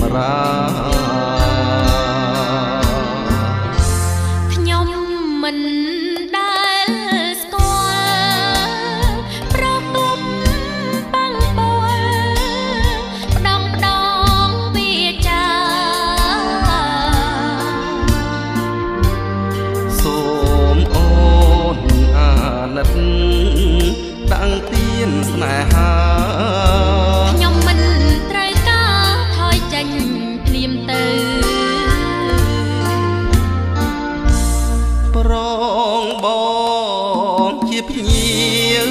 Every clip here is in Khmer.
មរាខ្ញុំមិនដែលស្គាល់ប្រពំបាំងបុលផ្ដងផ្ដងវាចាសូមអូនអាណិតតាំងទៀនស្នេហា ភ្ញៀវ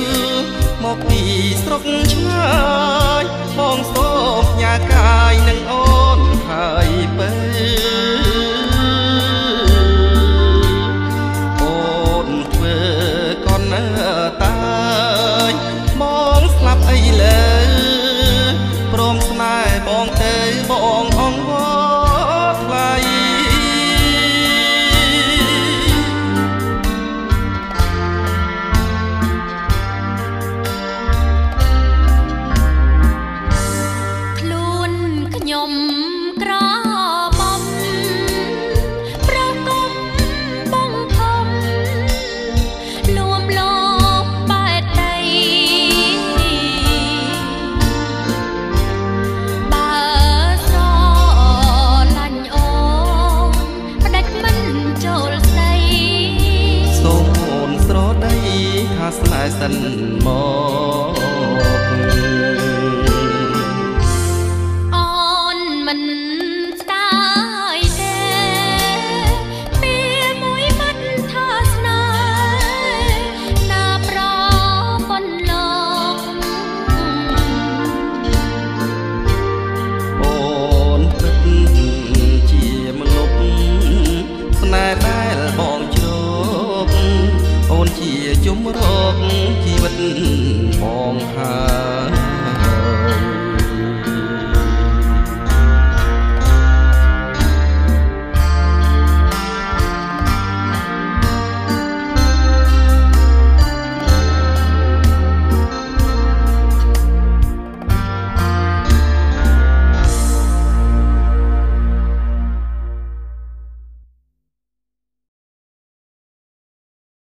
មកពីស្រុកឆ្ងាយបងសូមញ៉ាកាយ ស្នេហ៍សិនមក ជាជំរកជីវិតបងហើ